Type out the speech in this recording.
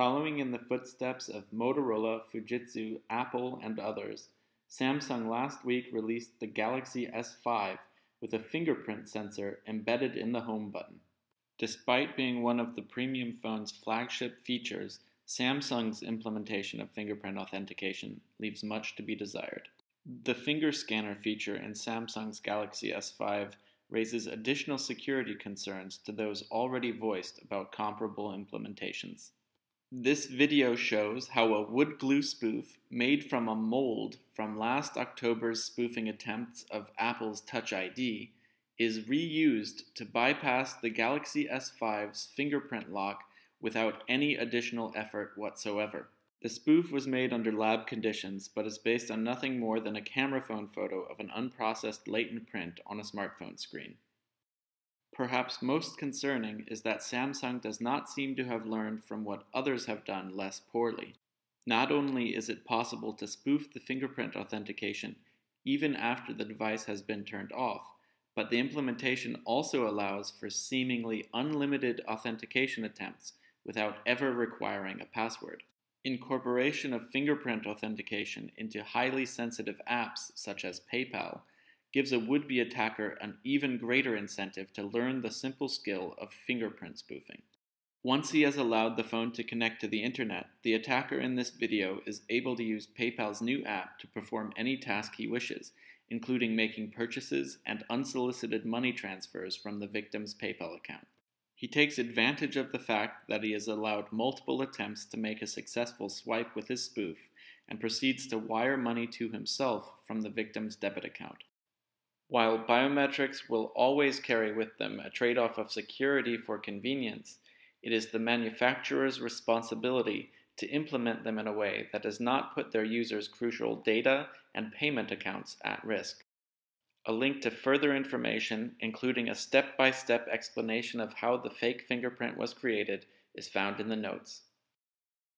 Following in the footsteps of Motorola, Fujitsu, Apple, and others, Samsung last week released the Galaxy S5 with a fingerprint sensor embedded in the home button. Despite being one of the premium phone's flagship features, Samsung's implementation of fingerprint authentication leaves much to be desired. The finger scanner feature in Samsung's Galaxy S5 raises additional security concerns to those already voiced about comparable implementations. This video shows how a wood glue spoof made from a mold from last October's spoofing attempts of Apple's Touch ID is reused to bypass the Galaxy S5's fingerprint lock without any additional effort whatsoever. The spoof was made under lab conditions, but is based on nothing more than a camera phone photo of an unprocessed latent print on a smartphone screen. Perhaps most concerning is that Samsung does not seem to have learned from what others have done less poorly. Not only is it possible to spoof the fingerprint authentication even after the device has been turned off, but the implementation also allows for seemingly unlimited authentication attempts without ever requiring a password. Incorporation of fingerprint authentication into highly sensitive apps such as PayPal gives a would be attacker an even greater incentive to learn the simple skill of fingerprint spoofing. Once he has allowed the phone to connect to the internet, the attacker in this video is able to use PayPal's new app to perform any task he wishes, including making purchases and unsolicited money transfers from the victim's PayPal account. He takes advantage of the fact that he has allowed multiple attempts to make a successful swipe with his spoof and proceeds to wire money to himself from the victim's debit account. While biometrics will always carry with them a trade off of security for convenience, it is the manufacturer's responsibility to implement them in a way that does not put their users' crucial data and payment accounts at risk. A link to further information, including a step by step explanation of how the fake fingerprint was created, is found in the notes.